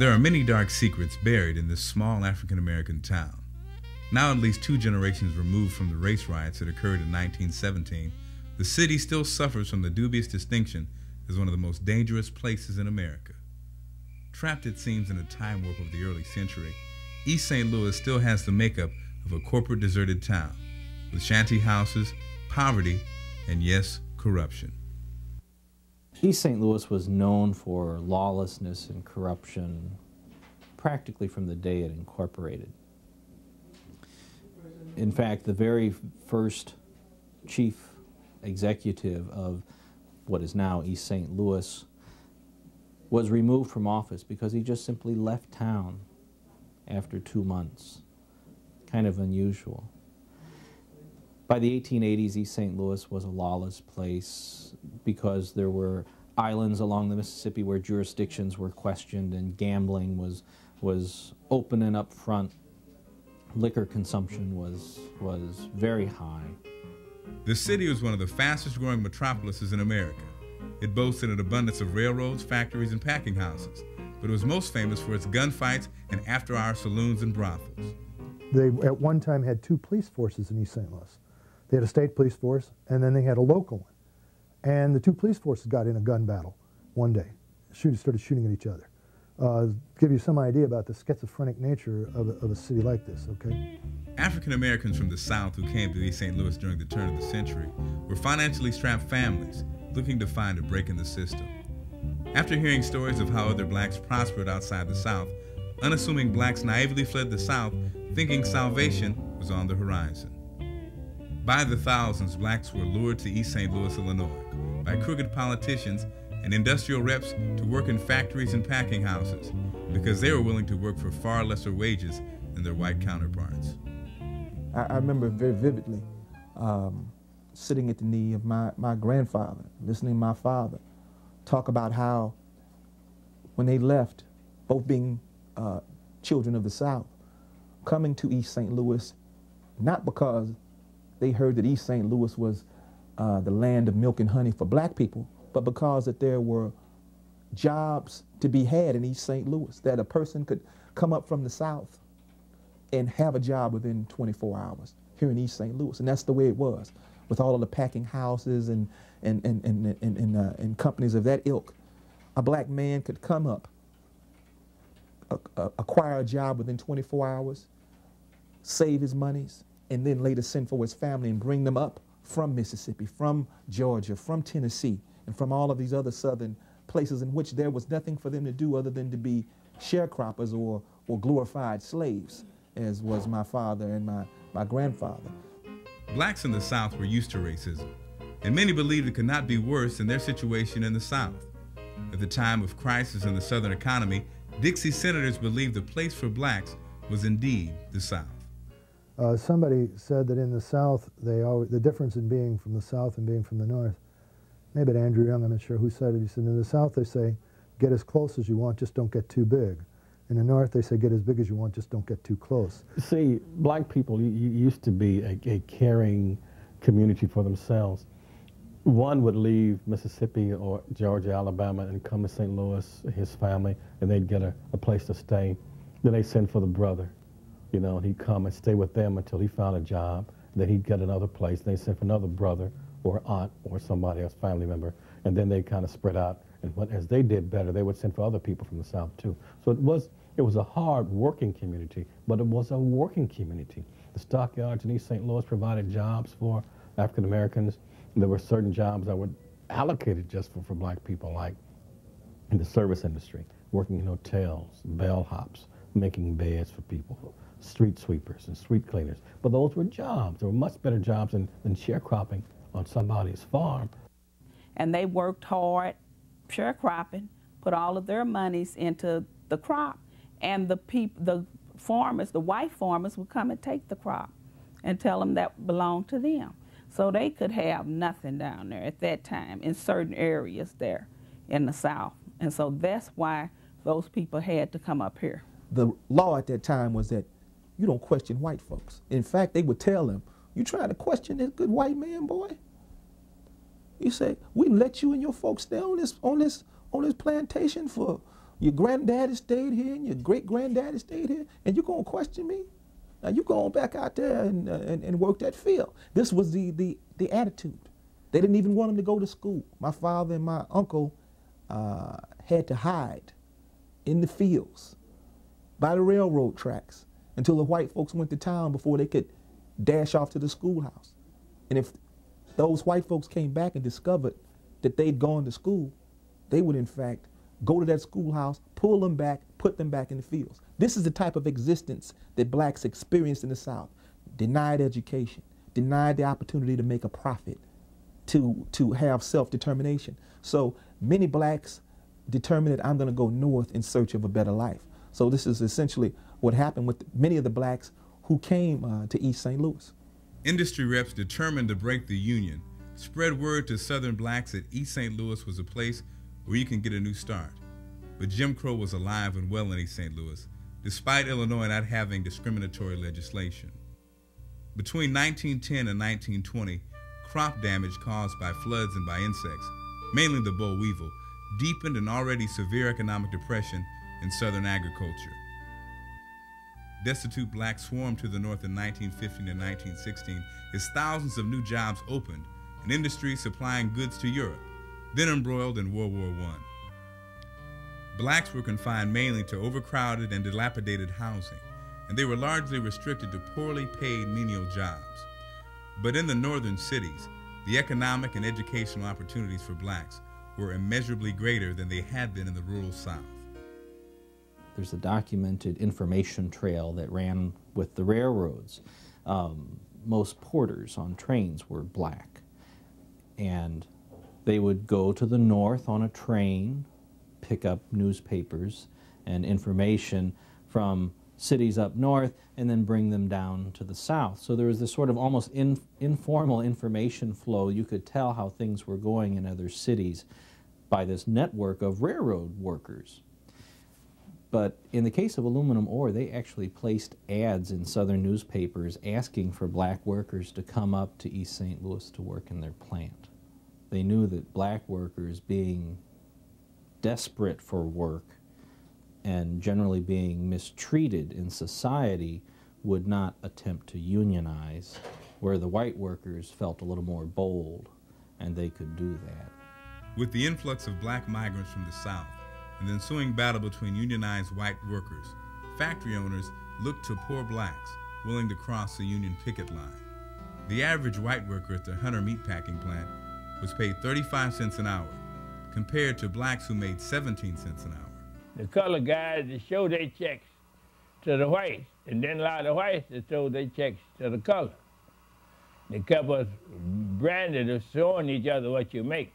There are many dark secrets buried in this small African American town. Now, at least two generations removed from the race riots that occurred in 1917, the city still suffers from the dubious distinction as one of the most dangerous places in America. Trapped, it seems, in a time warp of the early century, East St. Louis still has the makeup of a corporate deserted town, with shanty houses, poverty, and yes, corruption. East St. Louis was known for lawlessness and corruption practically from the day it incorporated. In fact, the very first chief executive of what is now East St. Louis was removed from office because he just simply left town after two months. Kind of unusual. By the 1880s, East St. Louis was a lawless place because there were islands along the Mississippi where jurisdictions were questioned and gambling was, was open and up front. Liquor consumption was, was very high. The city was one of the fastest growing metropolises in America. It boasted an abundance of railroads, factories, and packing houses, but it was most famous for its gunfights and after hour saloons and brothels. They at one time had two police forces in East St. Louis. They had a state police force, and then they had a local one. And the two police forces got in a gun battle one day. Shooters started shooting at each other. Uh, give you some idea about the schizophrenic nature of a, of a city like this, okay? African Americans from the South who came to East St. Louis during the turn of the century were financially strapped families looking to find a break in the system. After hearing stories of how other blacks prospered outside the South, unassuming blacks naively fled the South thinking salvation was on the horizon. By the thousands, blacks were lured to East St. Louis, Illinois, by crooked politicians and industrial reps to work in factories and packing houses because they were willing to work for far lesser wages than their white counterparts. I, I remember very vividly um, sitting at the knee of my, my grandfather, listening to my father talk about how when they left, both being uh, children of the South, coming to East St. Louis, not because they heard that East St. Louis was uh, the land of milk and honey for black people, but because that there were jobs to be had in East St. Louis, that a person could come up from the South and have a job within 24 hours here in East St. Louis. And that's the way it was with all of the packing houses and, and, and, and, and, and, uh, and companies of that ilk. A black man could come up, acquire a job within 24 hours, save his monies, and then later send for his family and bring them up from Mississippi, from Georgia, from Tennessee, and from all of these other southern places in which there was nothing for them to do other than to be sharecroppers or, or glorified slaves, as was my father and my, my grandfather. Blacks in the South were used to racism, and many believed it could not be worse than their situation in the South. At the time of crisis in the Southern economy, Dixie senators believed the place for blacks was indeed the South. Uh, somebody said that in the South, they always, the difference in being from the South and being from the North, maybe Andrew Young, I'm not sure who said it, he said, in the South they say, get as close as you want, just don't get too big. In the North they say, get as big as you want, just don't get too close. See, black people used to be a, a caring community for themselves. One would leave Mississippi or Georgia, Alabama, and come to St. Louis, his family, and they'd get a, a place to stay. Then they send for the brother you know, and he'd come and stay with them until he found a job. Then he'd get another place. They sent for another brother or aunt or somebody else, family member, and then they kind of spread out. And when, as they did better, they would send for other people from the South too. So it was it was a hard working community, but it was a working community. The stockyards in East St. Louis provided jobs for African Americans. There were certain jobs that were allocated just for, for black people, like in the service industry, working in hotels, bellhops, making beds for people street sweepers and street cleaners. But those were jobs. They were much better jobs than, than sharecropping on somebody's farm. And they worked hard sharecropping, put all of their monies into the crop. And the people, the farmers, the white farmers would come and take the crop and tell them that belonged to them. So they could have nothing down there at that time in certain areas there in the South. And so that's why those people had to come up here. The law at that time was that you don't question white folks. In fact, they would tell them, you trying to question this good white man, boy? You say, we let you and your folks stay on this, on this, on this plantation for Your granddaddy stayed here and your great granddaddy stayed here, and you're going to question me? Now you going back out there and, uh, and, and work that field. This was the, the, the attitude. They didn't even want him to go to school. My father and my uncle uh, had to hide in the fields by the railroad tracks until the white folks went to town before they could dash off to the schoolhouse. And if those white folks came back and discovered that they'd gone to school, they would in fact go to that schoolhouse, pull them back, put them back in the fields. This is the type of existence that blacks experienced in the South. Denied education, denied the opportunity to make a profit, to, to have self-determination. So many blacks determined that I'm going to go north in search of a better life. So this is essentially what happened with many of the blacks who came uh, to East St. Louis. Industry reps determined to break the Union spread word to Southern blacks that East St. Louis was a place where you can get a new start. But Jim Crow was alive and well in East St. Louis, despite Illinois not having discriminatory legislation. Between 1910 and 1920, crop damage caused by floods and by insects, mainly the boll weevil, deepened an already severe economic depression in southern agriculture. Destitute blacks swarmed to the north in 1915 and 1916 as thousands of new jobs opened and industries supplying goods to Europe, then embroiled in World War I. Blacks were confined mainly to overcrowded and dilapidated housing, and they were largely restricted to poorly paid menial jobs. But in the northern cities, the economic and educational opportunities for blacks were immeasurably greater than they had been in the rural South. There's a documented information trail that ran with the railroads. Um, most porters on trains were black. And they would go to the north on a train, pick up newspapers and information from cities up north, and then bring them down to the south. So there was this sort of almost in, informal information flow. You could tell how things were going in other cities by this network of railroad workers. But in the case of aluminum ore, they actually placed ads in southern newspapers asking for black workers to come up to East St. Louis to work in their plant. They knew that black workers being desperate for work and generally being mistreated in society would not attempt to unionize, where the white workers felt a little more bold and they could do that. With the influx of black migrants from the South the ensuing battle between unionized white workers, factory owners looked to poor blacks willing to cross the Union picket line. The average white worker at the Hunter meatpacking plant was paid 35 cents an hour, compared to blacks who made 17 cents an hour. The color guys to show their checks to the whites, and then allow the whites to show their checks to the color. Kept us branded of showing each other what you make.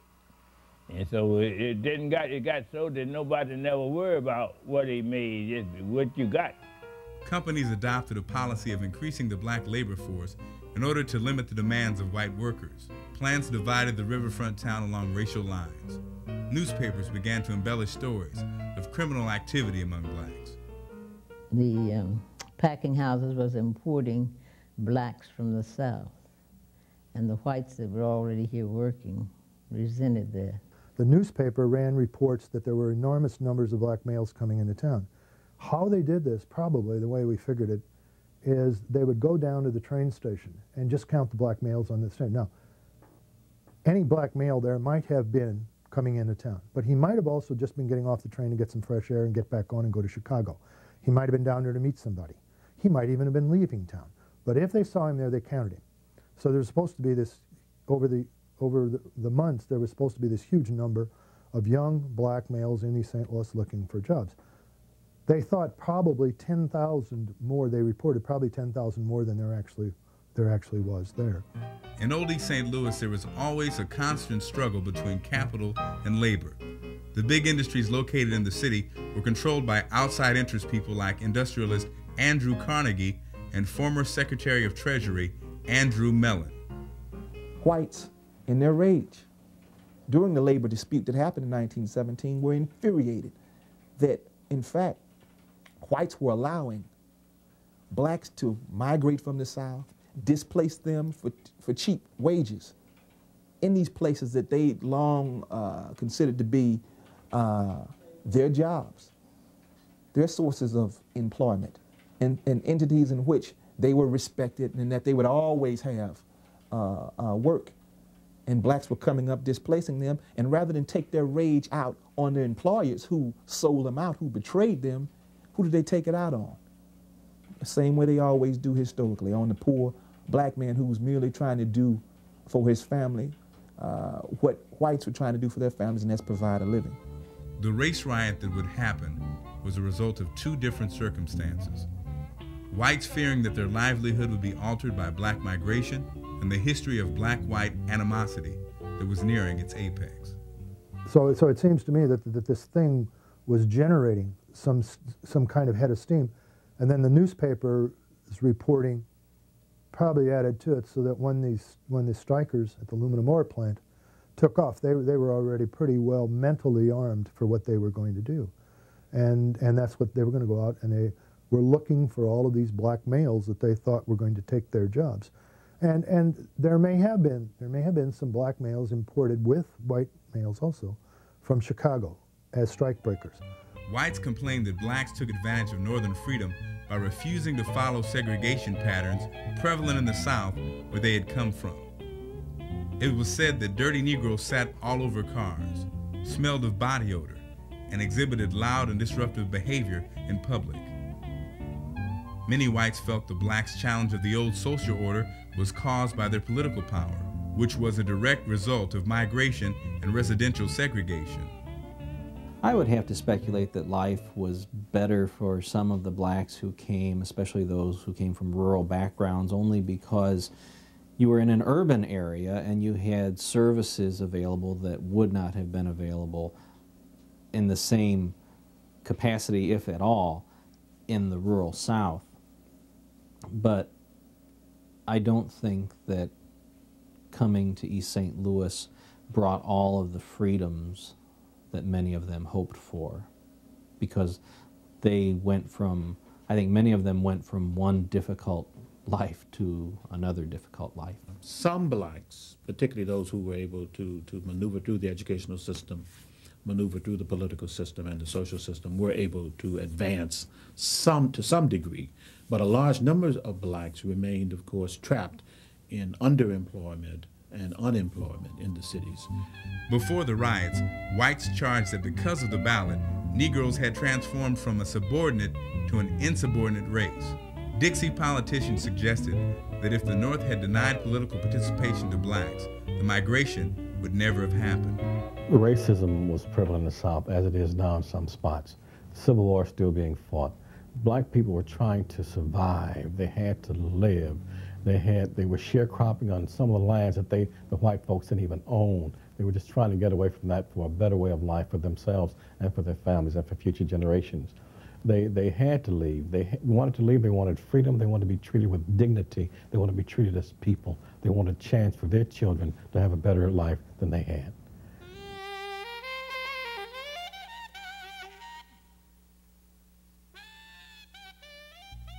And so it, it didn't got it got so that nobody never worry about what he made, just what you got. Companies adopted a policy of increasing the black labor force in order to limit the demands of white workers. Plans divided the riverfront town along racial lines. Newspapers began to embellish stories of criminal activity among blacks. The um, packing houses was importing blacks from the South, and the whites that were already here working resented that. The newspaper ran reports that there were enormous numbers of black males coming into town. How they did this, probably the way we figured it, is they would go down to the train station and just count the black males on the train. Now, any black male there might have been coming into town, but he might have also just been getting off the train to get some fresh air and get back on and go to Chicago. He might have been down there to meet somebody. He might even have been leaving town. But if they saw him there, they counted him. So there's supposed to be this, over the, over the, the months, there was supposed to be this huge number of young black males in East St. Louis looking for jobs. They thought probably 10,000 more, they reported probably 10,000 more than there actually there actually was there. In Old East St. Louis, there was always a constant struggle between capital and labor. The big industries located in the city were controlled by outside interest people like industrialist Andrew Carnegie and former Secretary of Treasury Andrew Mellon. Whites, in their rage, during the labor dispute that happened in 1917, were infuriated that, in fact, whites were allowing blacks to migrate from the South displaced them for, for cheap wages in these places that they long uh, considered to be uh, their jobs. their sources of employment and, and entities in which they were respected and that they would always have uh, uh, work. And blacks were coming up displacing them. And rather than take their rage out on their employers who sold them out, who betrayed them, who did they take it out on? The same way they always do historically, on the poor black man who was merely trying to do for his family uh, what whites were trying to do for their families, and that's provide a living. The race riot that would happen was a result of two different circumstances. Whites fearing that their livelihood would be altered by black migration, and the history of black-white animosity that was nearing its apex. So, so it seems to me that, that this thing was generating some, some kind of head of steam, and then the newspaper is reporting probably added to it so that when these when the strikers at the aluminum ore plant took off, they, they were already pretty well mentally armed for what they were going to do. And, and that's what they were going to go out and they were looking for all of these black males that they thought were going to take their jobs. And, and there may have been there may have been some black males imported with white males also from Chicago as strikebreakers. Whites complained that blacks took advantage of Northern freedom by refusing to follow segregation patterns prevalent in the South where they had come from. It was said that dirty Negroes sat all over cars, smelled of body odor, and exhibited loud and disruptive behavior in public. Many whites felt the blacks' challenge of the old social order was caused by their political power, which was a direct result of migration and residential segregation. I would have to speculate that life was better for some of the blacks who came, especially those who came from rural backgrounds, only because you were in an urban area and you had services available that would not have been available in the same capacity, if at all, in the rural South. But I don't think that coming to East St. Louis brought all of the freedoms that many of them hoped for because they went from, I think many of them went from one difficult life to another difficult life. Some blacks, particularly those who were able to, to maneuver through the educational system, maneuver through the political system and the social system, were able to advance some to some degree. But a large number of blacks remained, of course, trapped in underemployment and unemployment in the cities. Before the riots, whites charged that because of the ballot, Negroes had transformed from a subordinate to an insubordinate race. Dixie politicians suggested that if the North had denied political participation to blacks, the migration would never have happened. Racism was prevalent in the South, as it is now in some spots. Civil War still being fought. Black people were trying to survive. They had to live. They had they were sharecropping on some of the lands that they the white folks didn't even own. They were just trying to get away from that for a better way of life for themselves and for their families and for future generations. They they had to leave. They wanted to leave. They wanted freedom. They wanted to be treated with dignity. They wanted to be treated as people. They wanted a chance for their children to have a better life than they had.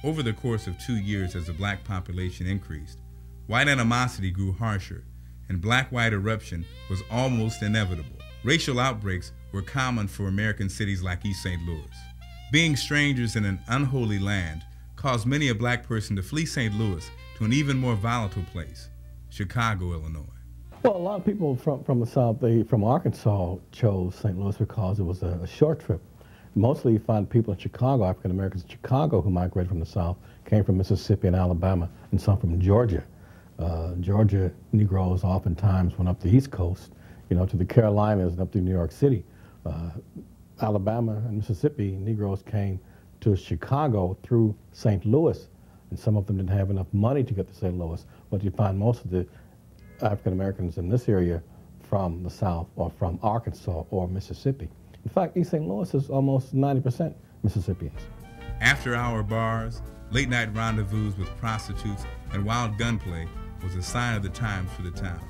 Over the course of two years, as the black population increased, white animosity grew harsher, and black white eruption was almost inevitable. Racial outbreaks were common for American cities like East St. Louis. Being strangers in an unholy land caused many a black person to flee St. Louis to an even more volatile place, Chicago, Illinois. Well, a lot of people from, from the South, they, from Arkansas, chose St. Louis because it was a, a short trip mostly you find people in Chicago, African Americans in Chicago who migrated from the South, came from Mississippi and Alabama, and some from Georgia. Uh, Georgia Negroes oftentimes went up the East Coast, you know, to the Carolinas and up to New York City. Uh, Alabama and Mississippi Negroes came to Chicago through St. Louis, and some of them didn't have enough money to get to St. Louis, but you find most of the African Americans in this area from the South or from Arkansas or Mississippi. In fact, East St. Louis is almost 90% Mississippians. After hour bars, late night rendezvous with prostitutes, and wild gunplay was a sign of the times for the town.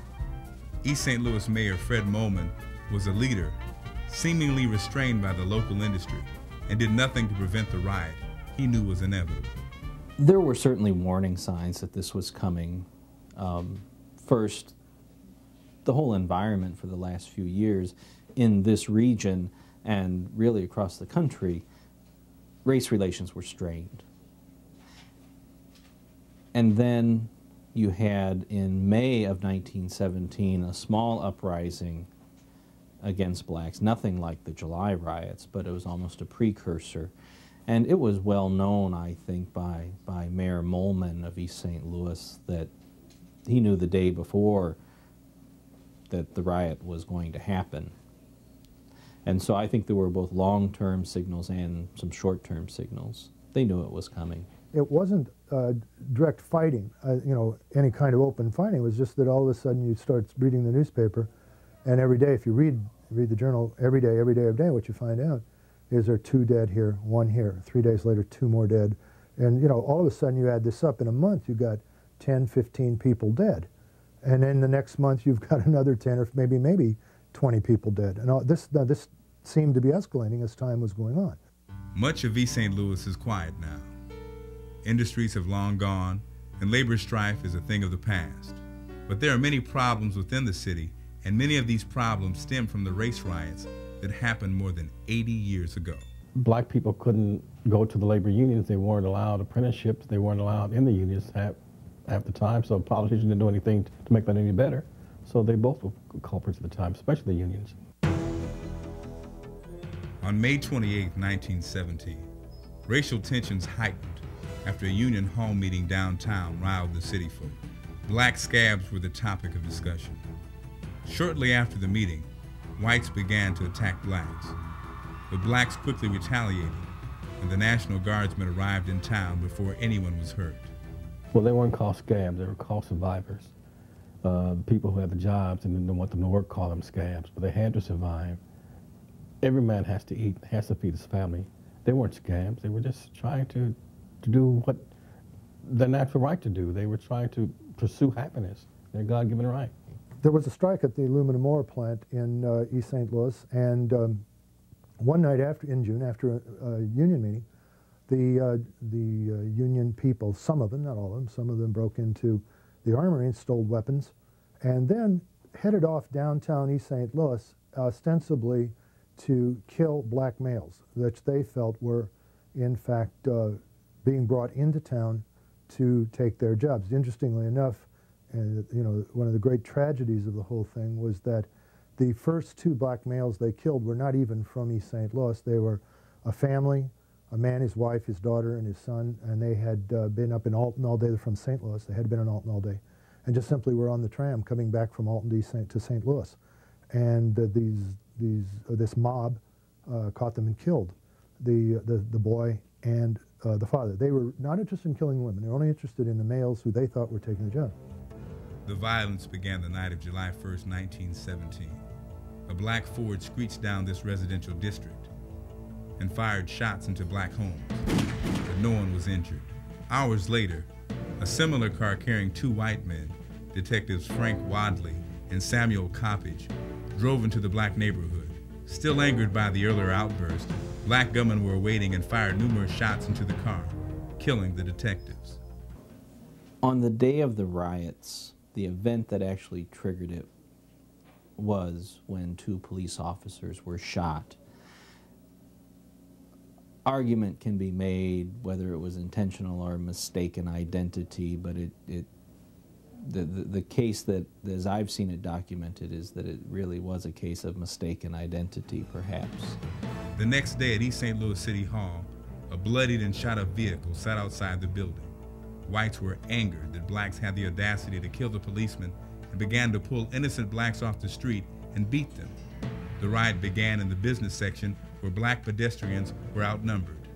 East St. Louis Mayor Fred Mollman was a leader, seemingly restrained by the local industry, and did nothing to prevent the riot he knew was inevitable. There were certainly warning signs that this was coming. Um, first, the whole environment for the last few years in this region and really across the country race relations were strained. And then you had in May of 1917 a small uprising against blacks, nothing like the July riots, but it was almost a precursor. And it was well known, I think, by, by Mayor Mollman of East St. Louis that he knew the day before that the riot was going to happen. And so I think there were both long-term signals and some short-term signals. They knew it was coming. It wasn't uh, direct fighting, uh, you know, any kind of open fighting. It was just that all of a sudden you start reading the newspaper, and every day, if you read read the journal every day, every day, every day, what you find out is there are two dead here, one here. Three days later, two more dead. And, you know, all of a sudden you add this up. In a month, you've got 10, 15 people dead. And then the next month, you've got another 10 or maybe, maybe 20 people dead. And all, this, now this seemed to be escalating as time was going on. Much of East St. Louis is quiet now. Industries have long gone, and labor strife is a thing of the past. But there are many problems within the city, and many of these problems stem from the race riots that happened more than 80 years ago. Black people couldn't go to the labor unions. They weren't allowed apprenticeships. They weren't allowed in the unions at, at the time, so politicians didn't do anything to make that any better. So they both were culprits at the time, especially the unions. On May 28, 1917, racial tensions heightened after a union hall meeting downtown riled the city folk. Black scabs were the topic of discussion. Shortly after the meeting, whites began to attack blacks. But blacks quickly retaliated, and the National Guardsmen arrived in town before anyone was hurt. Well, they weren't called scabs, they were called survivors. Uh, the people who had the jobs and didn't want them to work call them scabs, but they had to survive. Every man has to eat, has to feed his family. They weren't scabs, they were just trying to, to do what their natural right to do. They were trying to pursue happiness, their God-given right. There was a strike at the aluminum ore plant in uh, East St. Louis, and um, one night after, in June, after a, a union meeting, the, uh, the uh, union people, some of them, not all of them, some of them broke into the armory and stole weapons, and then headed off downtown East St. Louis, ostensibly to kill black males, which they felt were, in fact, uh, being brought into town to take their jobs. Interestingly enough, and you know, one of the great tragedies of the whole thing was that the first two black males they killed were not even from East St. Louis. They were a family, a man, his wife, his daughter, and his son, and they had uh, been up in Alton all day. They're from St. Louis. They had been in Alton all day, and just simply were on the tram coming back from Alton to St. Louis, and uh, these these uh, this mob uh, caught them and killed the the the boy and uh, the father. They were not interested in killing women. They were only interested in the males who they thought were taking the job. The violence began the night of July 1st, 1917. A black Ford screeched down this residential district and fired shots into black homes, but no one was injured. Hours later, a similar car carrying two white men, detectives Frank Wadley and Samuel Coppedge, drove into the black neighborhood. Still angered by the earlier outburst, black gunmen were waiting and fired numerous shots into the car, killing the detectives. On the day of the riots, the event that actually triggered it was when two police officers were shot. Argument can be made whether it was intentional or mistaken identity, but it, it the, the, the case that, as I've seen it documented, is that it really was a case of mistaken identity, perhaps. The next day at East St. Louis City Hall, a bloodied and shot up vehicle sat outside the building. Whites were angered that blacks had the audacity to kill the policeman and began to pull innocent blacks off the street and beat them. The riot began in the business section where black pedestrians were outnumbered.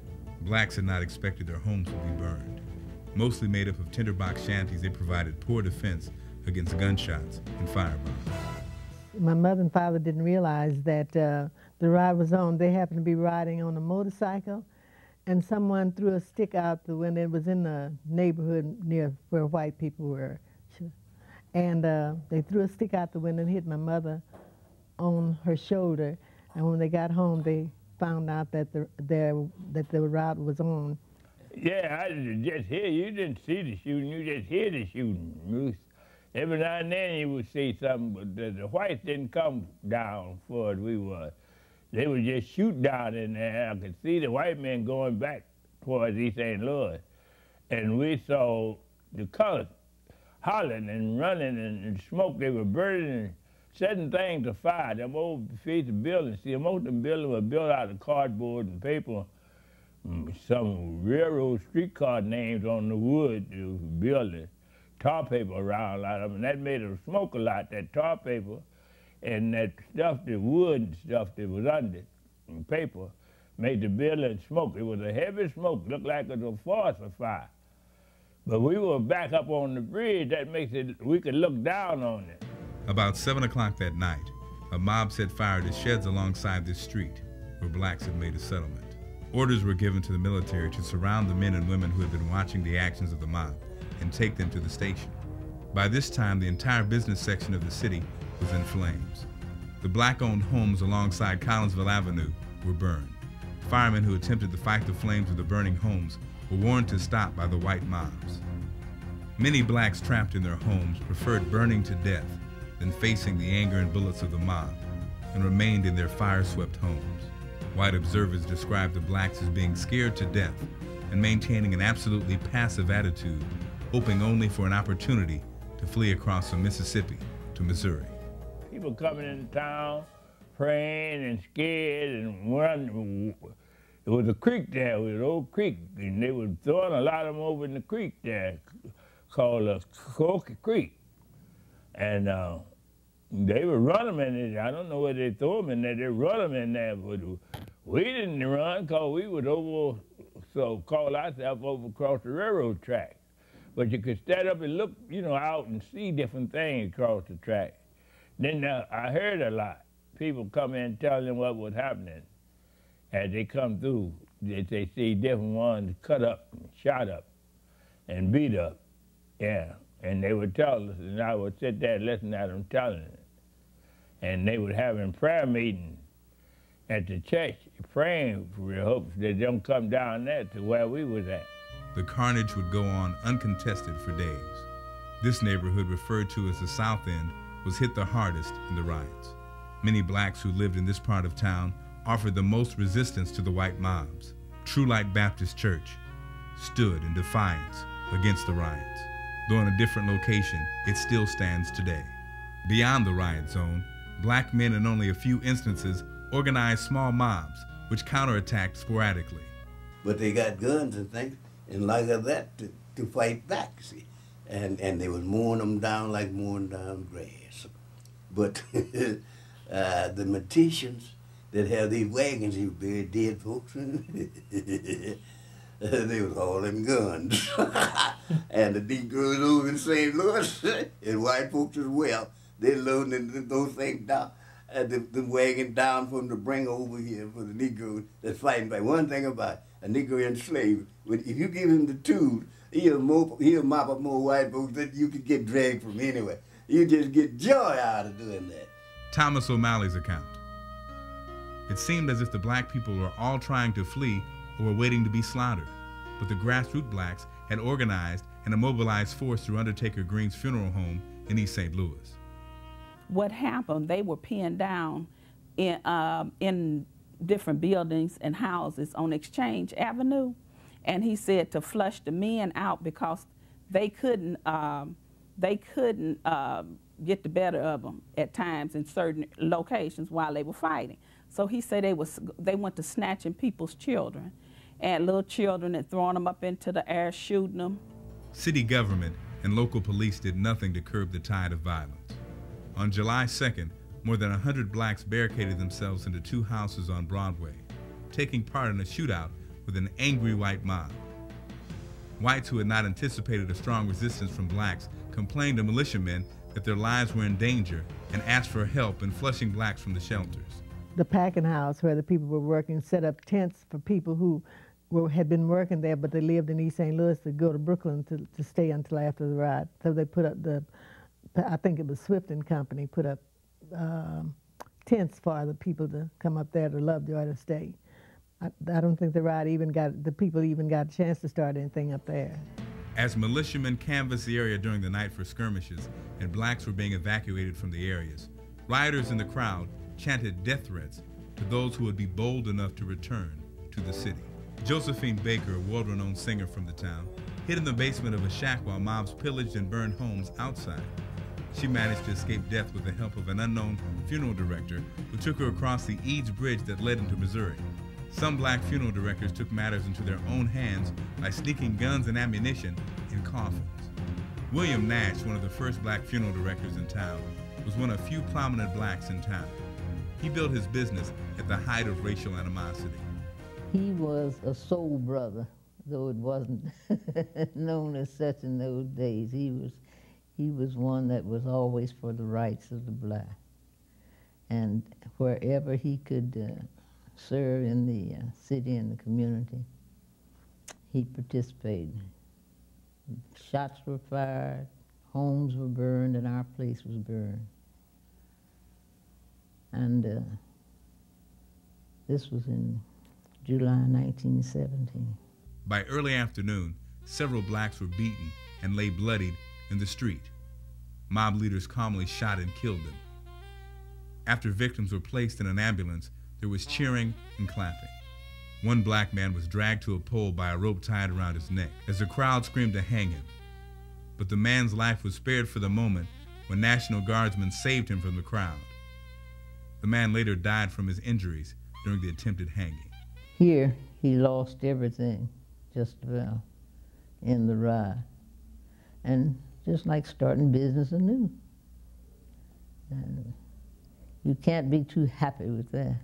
Blacks had not expected their homes would be burned. Mostly made up of tinderbox shanties, they provided poor defense against gunshots and firebombs. My mother and father didn't realize that uh, the ride was on. They happened to be riding on a motorcycle and someone threw a stick out the window. It was in the neighborhood near where white people were. And uh, they threw a stick out the window and hit my mother on her shoulder. And when they got home, they found out that the, their, that the route was on. Yeah, I just hear. You didn't see the shooting. You just hear the shooting. Every now and then you would see something, but the, the whites didn't come down for it. We were they would just shoot down in there. I could see the white men going back towards East St. Louis. And we saw the colors hollering and running and, and smoke. They were burning and setting things afire. Them old piece of buildings. See, most of them buildings were built out of cardboard and paper. Mm, some railroad streetcar names on the wood to build it. Tar paper around a lot of them. And that made them smoke a lot, that tar paper and that stuff, the wood stuff that was under and paper, made the building smoke. It was a heavy smoke, looked like it was a forest fire. But we were back up on the bridge, that makes it, we could look down on it. About 7 o'clock that night, a mob set fire to sheds alongside this street where blacks had made a settlement. Orders were given to the military to surround the men and women who had been watching the actions of the mob and take them to the station. By this time, the entire business section of the city was in flames. The black-owned homes alongside Collinsville Avenue were burned. Firemen who attempted to fight the flames of the burning homes were warned to stop by the white mobs. Many blacks trapped in their homes preferred burning to death than facing the anger and bullets of the mob and remained in their fire-swept homes. White observers described the blacks as being scared to death and maintaining an absolutely passive attitude, hoping only for an opportunity to flee across the Mississippi to Missouri people coming into town praying and scared and running. There was a creek there, it was an old creek, and they were throwing a lot of them over in the creek there called uh, Cokie Creek. And uh, they would run them in there. I don't know where they threw them in there. They run them in there, but we didn't run because we was over, so call ourselves over across the railroad track. But you could stand up and look, you know, out and see different things across the track. Then uh, I heard a lot. People come in telling them what was happening as they come through. They, they see different ones cut up, shot up, and beat up. Yeah. And they would tell us, and I would sit there and listen to them telling it. And they would have having prayer meetings at the church, praying for the hopes that they don't come down there to where we was at. The carnage would go on uncontested for days. This neighborhood, referred to as the South End, was hit the hardest in the riots. Many blacks who lived in this part of town offered the most resistance to the white mobs. True Light Baptist Church stood in defiance against the riots. Though in a different location, it still stands today. Beyond the riot zone, black men in only a few instances organized small mobs which counterattacked sporadically. But they got guns and things, and like that to, to fight back, see. And, and they was mowing them down like mowing down grass. But uh, the morticians that have these wagons, these very dead folks, they was hauling guns. and the Negroes over in St. Louis, and white folks as well, they loading those things down, uh, the, the wagon down from the bring over here for the Negroes that's fighting back. One thing about a Negro enslaved, if you give him the tools, he'll, mop, he'll mop up more white folks than you could get dragged from anywhere you just get joy out of doing that. Thomas O'Malley's account. It seemed as if the black people were all trying to flee or were waiting to be slaughtered, but the grassroots blacks had organized and a mobilized force through Undertaker Green's funeral home in East St. Louis. What happened, they were pinned down in, uh, in different buildings and houses on Exchange Avenue. And he said to flush the men out because they couldn't um, they couldn't uh, get the better of them at times in certain locations while they were fighting. So he said they was they went to snatching people's children, and little children and throwing them up into the air, shooting them. City government and local police did nothing to curb the tide of violence. On July 2nd, more than 100 blacks barricaded themselves into two houses on Broadway, taking part in a shootout with an angry white mob. Whites who had not anticipated a strong resistance from blacks complained to militiamen that their lives were in danger and asked for help in flushing blacks from the shelters. The packing house where the people were working set up tents for people who were, had been working there, but they lived in East St. Louis to go to Brooklyn to, to stay until after the riot. So they put up the, I think it was Swift and Company, put up um, tents for the people to come up there to Lovejoy to stay. I, I don't think the riot even got, the people even got a chance to start anything up there. As militiamen canvassed the area during the night for skirmishes and blacks were being evacuated from the areas, rioters in the crowd chanted death threats to those who would be bold enough to return to the city. Josephine Baker, a world renowned singer from the town, hid in the basement of a shack while mobs pillaged and burned homes outside. She managed to escape death with the help of an unknown funeral director who took her across the Eads Bridge that led into Missouri. Some black funeral directors took matters into their own hands by sneaking guns and ammunition in coffins. William Nash, one of the first black funeral directors in town, was one of few prominent blacks in town. He built his business at the height of racial animosity. He was a soul brother, though it wasn't known as such in those days. He was, he was one that was always for the rights of the black. And wherever he could uh, serve in the uh, city and the community, he participated. Shots were fired, homes were burned, and our place was burned. And uh, this was in July 1917. By early afternoon, several blacks were beaten and lay bloodied in the street. Mob leaders calmly shot and killed them. After victims were placed in an ambulance, there was cheering and clapping. One black man was dragged to a pole by a rope tied around his neck as the crowd screamed to hang him. But the man's life was spared for the moment when National Guardsmen saved him from the crowd. The man later died from his injuries during the attempted hanging. Here, he lost everything, just about, in the ride. And just like starting business anew. And you can't be too happy with that.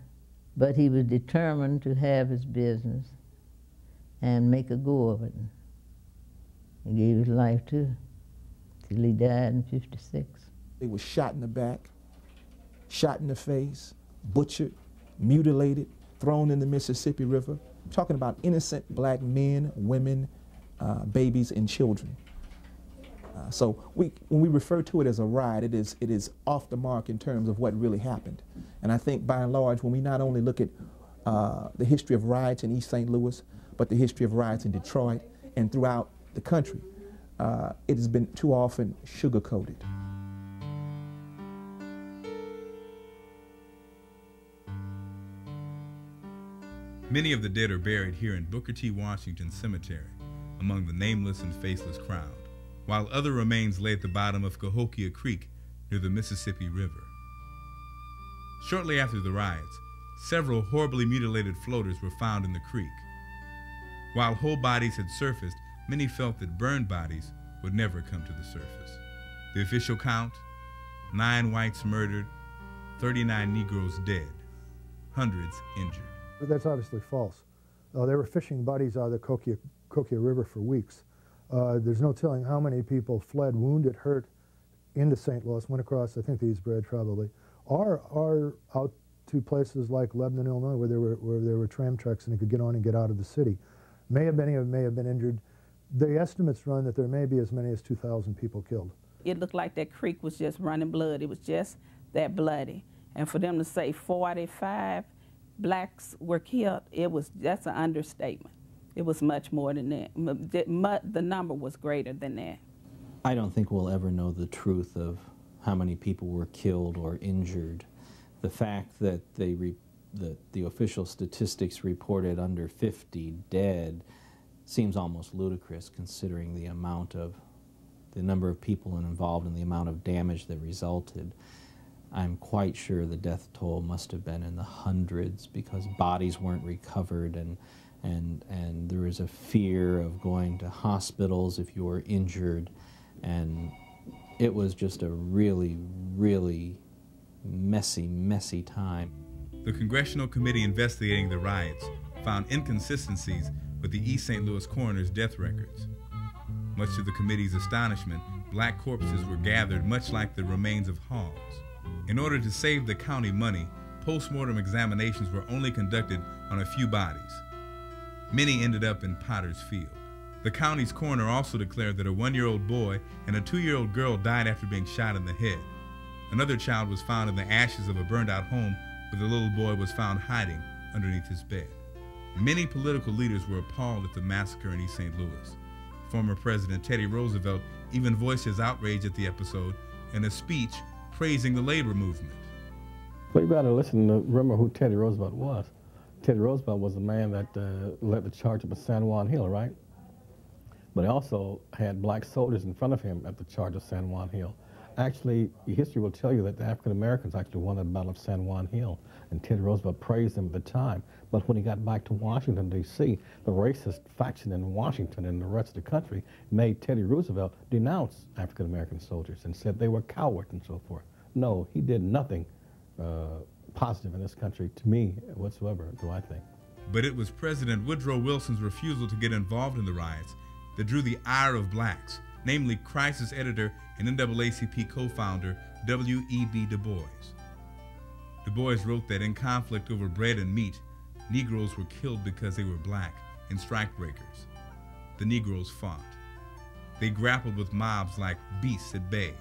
But he was determined to have his business and make a go of it. He gave his life to till he died in 56. They were shot in the back, shot in the face, butchered, mutilated, thrown in the Mississippi River. I'm talking about innocent black men, women, uh, babies, and children. Uh, so we, when we refer to it as a riot, it is, it is off the mark in terms of what really happened. And I think by and large, when we not only look at uh, the history of riots in East St. Louis, but the history of riots in Detroit and throughout the country, uh, it has been too often sugar-coated. Many of the dead are buried here in Booker T. Washington Cemetery, among the nameless and faceless crowd, while other remains lay at the bottom of Cahokia Creek near the Mississippi River. Shortly after the riots, several horribly mutilated floaters were found in the creek. While whole bodies had surfaced, many felt that burned bodies would never come to the surface. The official count nine whites murdered, 39 Negroes dead, hundreds injured. But that's obviously false. Uh, they were fishing bodies out of the Cahokia River for weeks. Uh, there's no telling how many people fled wounded, hurt into St. Louis, went across, I think, the Eads Bridge probably, or, or out to places like Lebanon, Illinois, where there were, where there were tram tracks and they could get on and get out of the city. May have been, may have been injured. The estimates run that there may be as many as 2,000 people killed. It looked like that creek was just running blood. It was just that bloody. And for them to say 45 blacks were killed, it was that's an understatement. It was much more than that. The number was greater than that. I don't think we'll ever know the truth of how many people were killed or injured. The fact that they that the official statistics reported under 50 dead seems almost ludicrous considering the amount of the number of people involved and the amount of damage that resulted. I'm quite sure the death toll must have been in the hundreds because bodies weren't recovered and and and there was a fear of going to hospitals if you were injured and it was just a really really messy messy time. The congressional committee investigating the riots found inconsistencies with the East St. Louis coroner's death records. Much to the committee's astonishment, black corpses were gathered much like the remains of hogs. In order to save the county money, post-mortem examinations were only conducted on a few bodies. Many ended up in Potter's Field. The county's coroner also declared that a one-year-old boy and a two-year-old girl died after being shot in the head. Another child was found in the ashes of a burned-out home where the little boy was found hiding underneath his bed. Many political leaders were appalled at the massacre in East St. Louis. Former President Teddy Roosevelt even voiced his outrage at the episode in a speech praising the labor movement. Well, you to listen to remember who Teddy Roosevelt was. Teddy Roosevelt was the man that uh, led the charge up San Juan Hill, right? But he also had black soldiers in front of him at the charge of San Juan Hill. Actually, history will tell you that the African Americans actually won the Battle of San Juan Hill, and Teddy Roosevelt praised them at the time. But when he got back to Washington, D.C., the racist faction in Washington and the rest of the country made Teddy Roosevelt denounce African American soldiers and said they were cowards and so forth. No, he did nothing uh, positive in this country, to me whatsoever, do I think. But it was President Woodrow Wilson's refusal to get involved in the riots that drew the ire of blacks, namely crisis editor and NAACP co founder W.E.B. Du Bois. Du Bois wrote that in conflict over bread and meat, Negroes were killed because they were black and strikebreakers. The Negroes fought. They grappled with mobs like beasts at bay.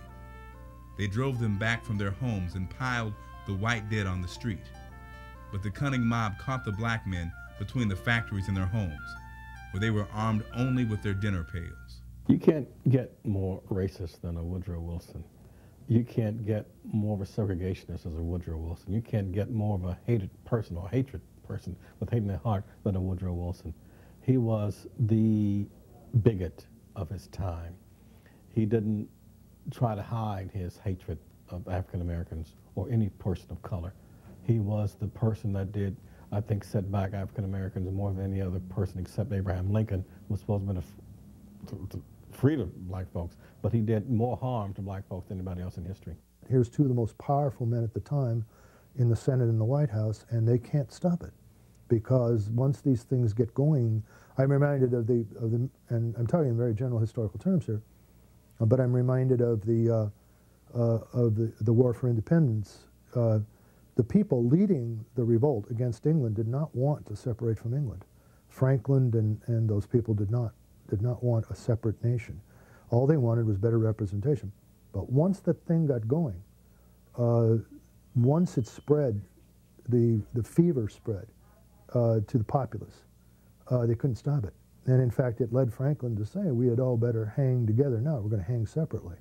They drove them back from their homes and piled the white dead on the street. But the cunning mob caught the black men between the factories and their homes, where they were armed only with their dinner pails. You can't get more racist than a Woodrow Wilson. You can't get more of a segregationist as a Woodrow Wilson. You can't get more of a hated person or hatred person with hate in their heart than a Woodrow Wilson. He was the bigot of his time. He didn't try to hide his hatred of African Americans or any person of color. He was the person that did, I think, set back African Americans more than any other person except Abraham Lincoln, who was supposed to, be to, to free the black folks, but he did more harm to black folks than anybody else in history. Here's two of the most powerful men at the time in the Senate and the White House, and they can't stop it because once these things get going, I'm reminded of the, of the and I'm talking in very general historical terms here, but I'm reminded of the, uh, uh, of the, the war for independence. Uh, the people leading the revolt against England did not want to separate from England. Franklin and, and those people did not, did not want a separate nation. All they wanted was better representation. But once that thing got going, uh, once it spread, the, the fever spread uh, to the populace, uh, they couldn't stop it. And in fact, it led Franklin to say we had all better hang together. No, we're going to hang separately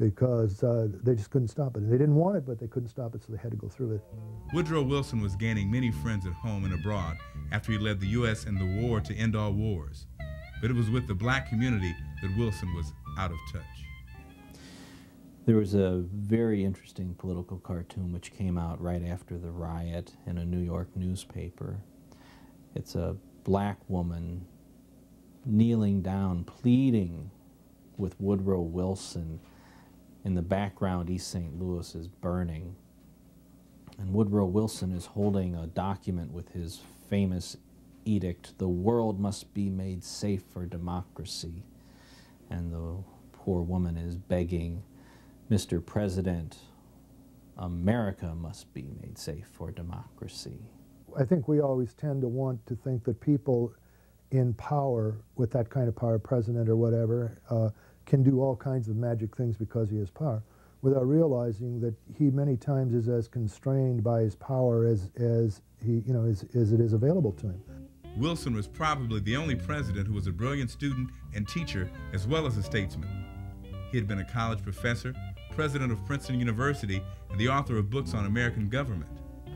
because uh, they just couldn't stop it. They didn't want it, but they couldn't stop it, so they had to go through it. Woodrow Wilson was gaining many friends at home and abroad after he led the U.S. in the war to end all wars. But it was with the black community that Wilson was out of touch. There was a very interesting political cartoon which came out right after the riot in a New York newspaper. It's a black woman kneeling down, pleading with Woodrow Wilson. In the background, East St. Louis is burning. And Woodrow Wilson is holding a document with his famous edict the world must be made safe for democracy. And the poor woman is begging, Mr. President, America must be made safe for democracy. I think we always tend to want to think that people in power, with that kind of power, president or whatever, uh, can do all kinds of magic things because he has power, without realizing that he many times is as constrained by his power as, as he, you know, as, as it is available to him. Wilson was probably the only president who was a brilliant student and teacher as well as a statesman. He had been a college professor, president of Princeton University, and the author of books on American government.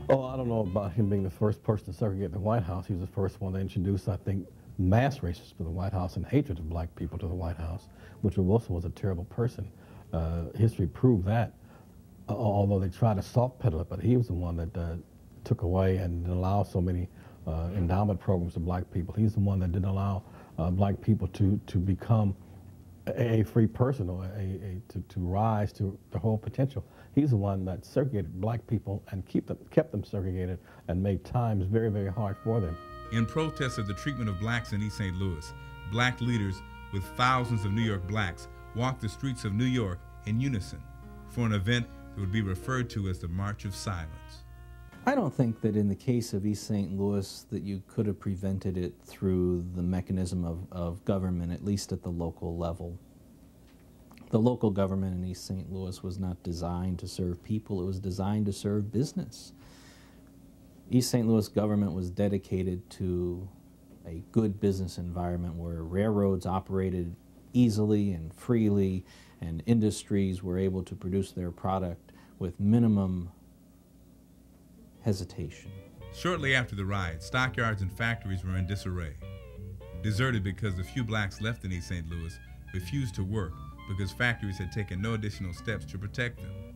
Oh, I don't know about him being the first person to segregate the White House. He was the first one to introduce, I think, mass racism to the White House and hatred of black people to the White House. Woodrow Wilson was a terrible person. Uh, history proved that, uh, although they tried to soft pedal it, but he was the one that uh, took away and allowed so many uh, endowment programs to black people. He's the one that didn't allow uh, black people to, to become a, a free person or a, a, to, to rise to their whole potential. He's the one that segregated black people and keep them, kept them segregated and made times very, very hard for them. In protest of the treatment of blacks in East St. Louis, black leaders with thousands of New York blacks walked the streets of New York in unison for an event that would be referred to as the March of Silence. I don't think that in the case of East St. Louis that you could have prevented it through the mechanism of, of government, at least at the local level. The local government in East St. Louis was not designed to serve people, it was designed to serve business. East St. Louis government was dedicated to a good business environment where railroads operated easily and freely and industries were able to produce their product with minimum hesitation. Shortly after the riot, stockyards and factories were in disarray. Deserted because the few blacks left in East St. Louis refused to work because factories had taken no additional steps to protect them.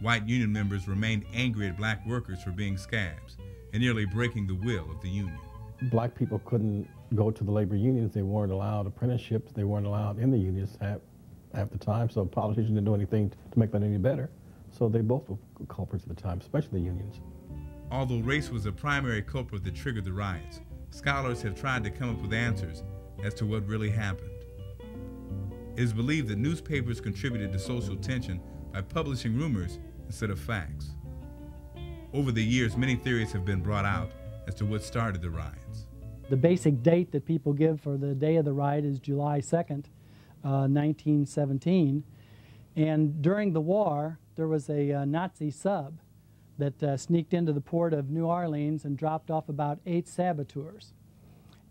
White union members remained angry at black workers for being scabs and nearly breaking the will of the union. Black people couldn't go to the labor unions. They weren't allowed apprenticeships. They weren't allowed in the unions at, at the time, so politicians didn't do anything to make that any better. So they both were culprits at the time, especially the unions. Although race was the primary culprit that triggered the riots, scholars have tried to come up with answers as to what really happened. It is believed that newspapers contributed to social tension by publishing rumors instead of facts. Over the years, many theories have been brought out as to what started the riots. The basic date that people give for the day of the riot is July 2nd, uh, 1917. And during the war, there was a uh, Nazi sub that uh, sneaked into the port of New Orleans and dropped off about eight saboteurs.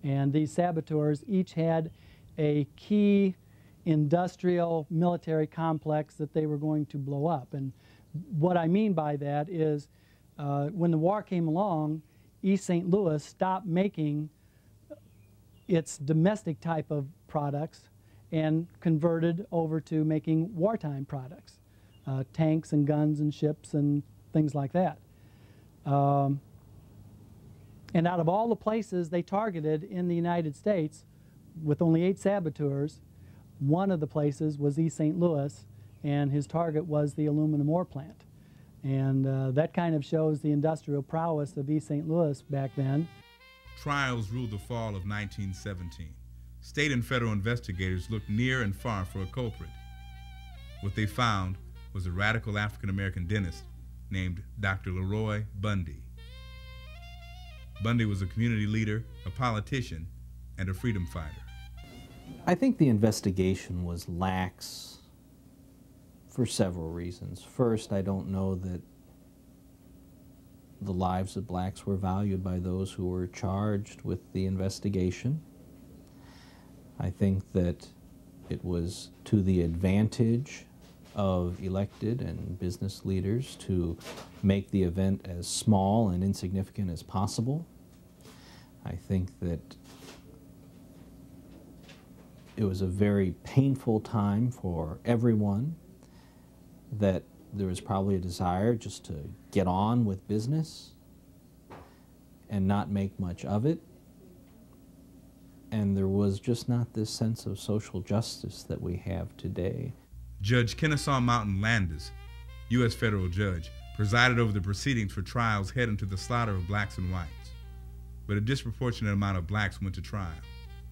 And these saboteurs each had a key industrial military complex that they were going to blow up. And what I mean by that is uh, when the war came along, East St. Louis stopped making its domestic type of products and converted over to making wartime products, uh, tanks and guns and ships and things like that. Um, and out of all the places they targeted in the United States, with only eight saboteurs, one of the places was East St. Louis, and his target was the aluminum ore plant. And uh, that kind of shows the industrial prowess of East St. Louis back then. Trials ruled the fall of 1917. State and federal investigators looked near and far for a culprit. What they found was a radical African American dentist named Dr. Leroy Bundy. Bundy was a community leader, a politician, and a freedom fighter. I think the investigation was lax for several reasons. First, I don't know that the lives of blacks were valued by those who were charged with the investigation. I think that it was to the advantage of elected and business leaders to make the event as small and insignificant as possible. I think that it was a very painful time for everyone, that there was probably a desire just to get on with business and not make much of it. And there was just not this sense of social justice that we have today. Judge Kennesaw Mountain Landis, U.S. federal judge, presided over the proceedings for trials heading to the slaughter of blacks and whites. But a disproportionate amount of blacks went to trial.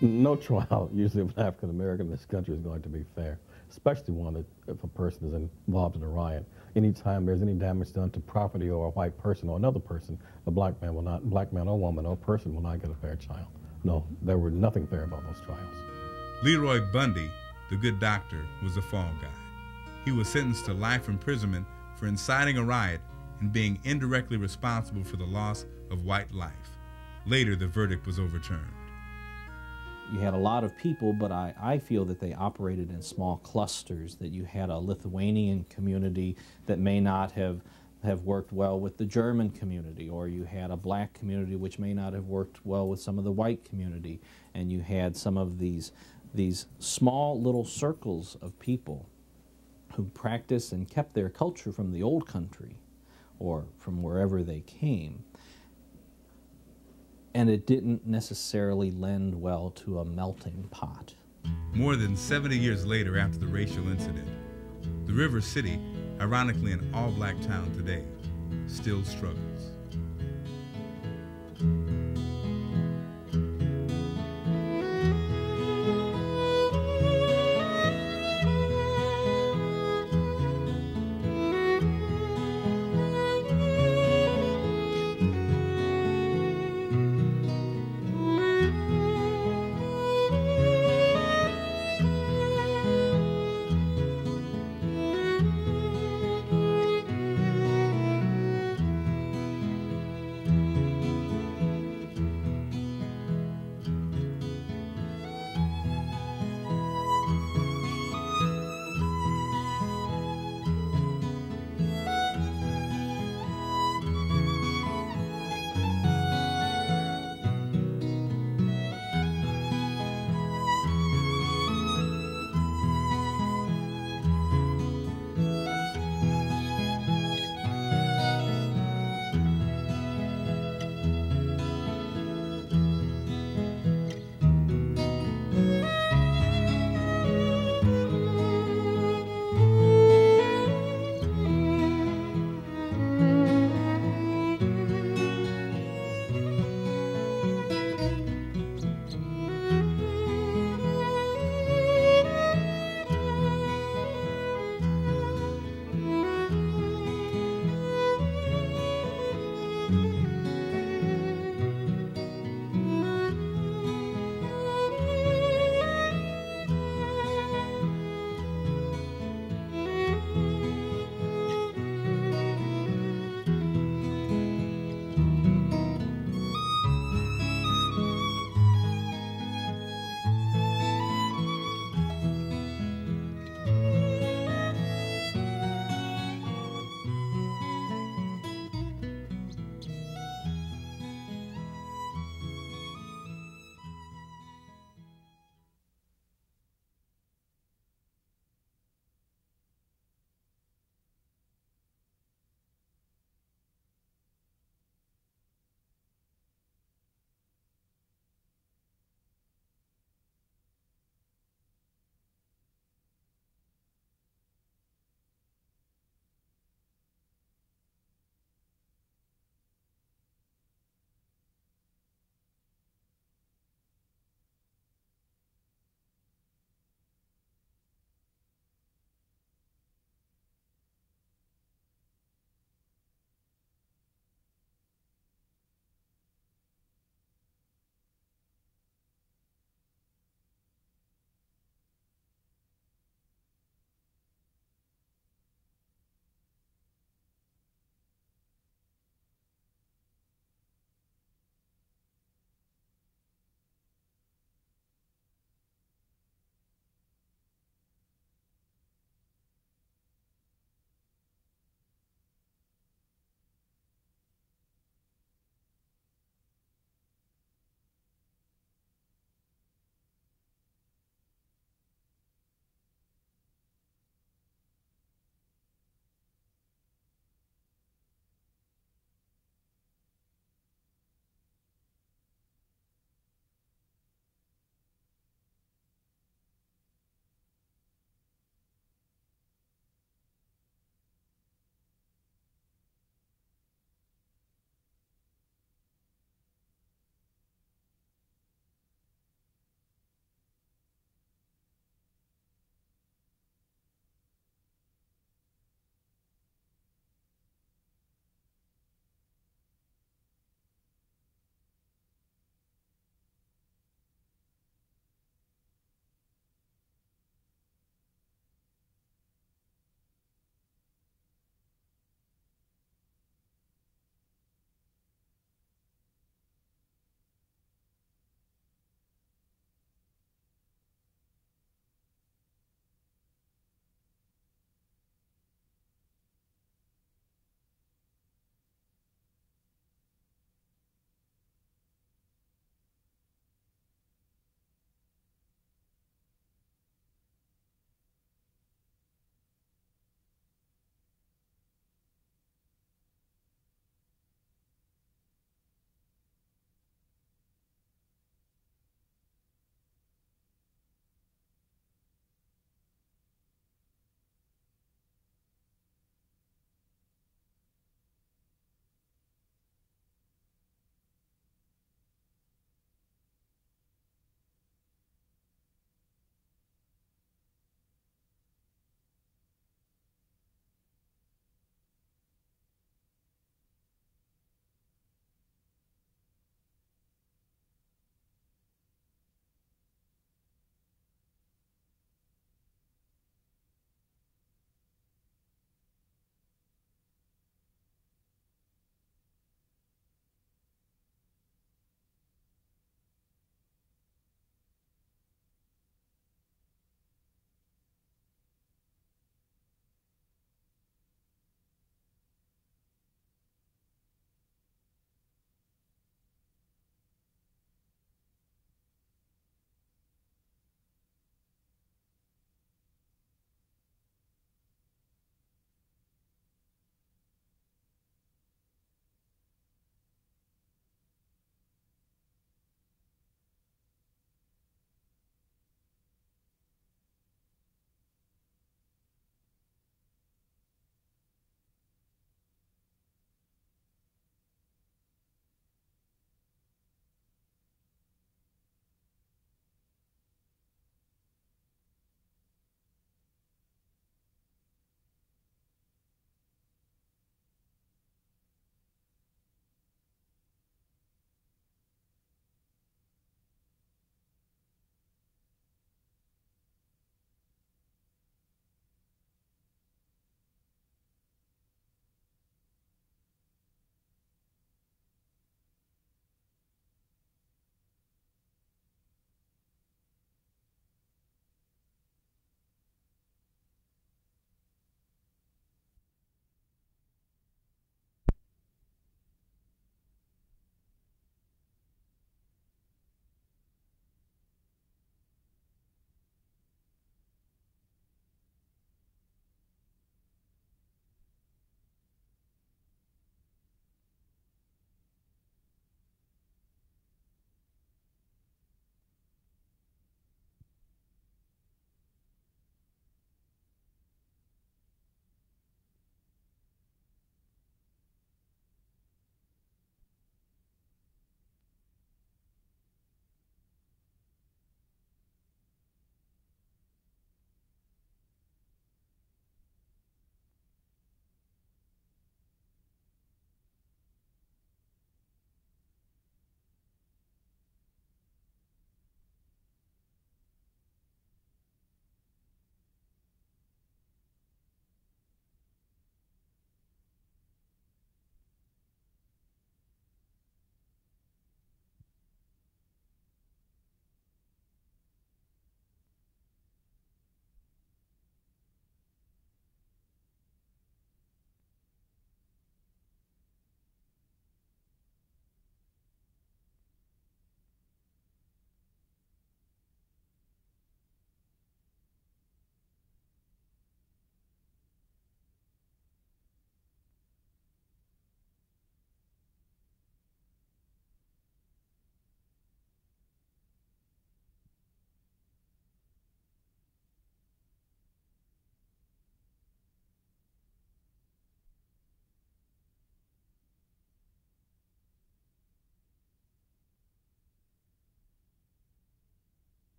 No trial, usually of an African American in this country, is going to be fair, especially one that if a person is involved in a riot. Anytime there's any damage done to property or a white person or another person, a black man will not, black man or woman or person will not get a fair trial. No, there were nothing fair about those trials. Leroy Bundy the good doctor was a fall guy. He was sentenced to life imprisonment for inciting a riot and being indirectly responsible for the loss of white life. Later, the verdict was overturned. You had a lot of people, but I, I feel that they operated in small clusters, that you had a Lithuanian community that may not have, have worked well with the German community, or you had a black community which may not have worked well with some of the white community, and you had some of these these small little circles of people who practiced and kept their culture from the old country or from wherever they came. And it didn't necessarily lend well to a melting pot. More than 70 years later, after the racial incident, the River City, ironically an all black town today, still struggles.